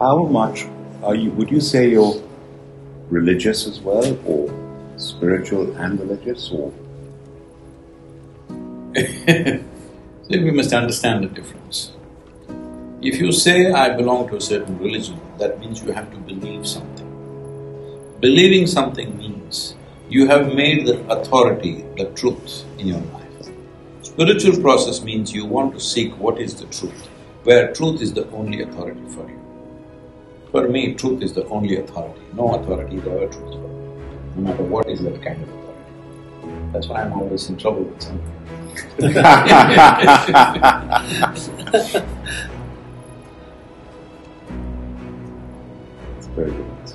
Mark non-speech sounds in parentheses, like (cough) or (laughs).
how much are you, would you say you're religious as well, or spiritual and religious, or? (laughs) we must understand the difference. If you say, I belong to a certain religion, that means you have to believe something. Believing something means you have made the authority the truth in your life. Spiritual process means you want to seek what is the truth, where truth is the only authority for you. For me, truth is the only authority. No authority is ever truth no matter what is that kind of authority. That's why I'm always in trouble with something. (laughs) It's very good.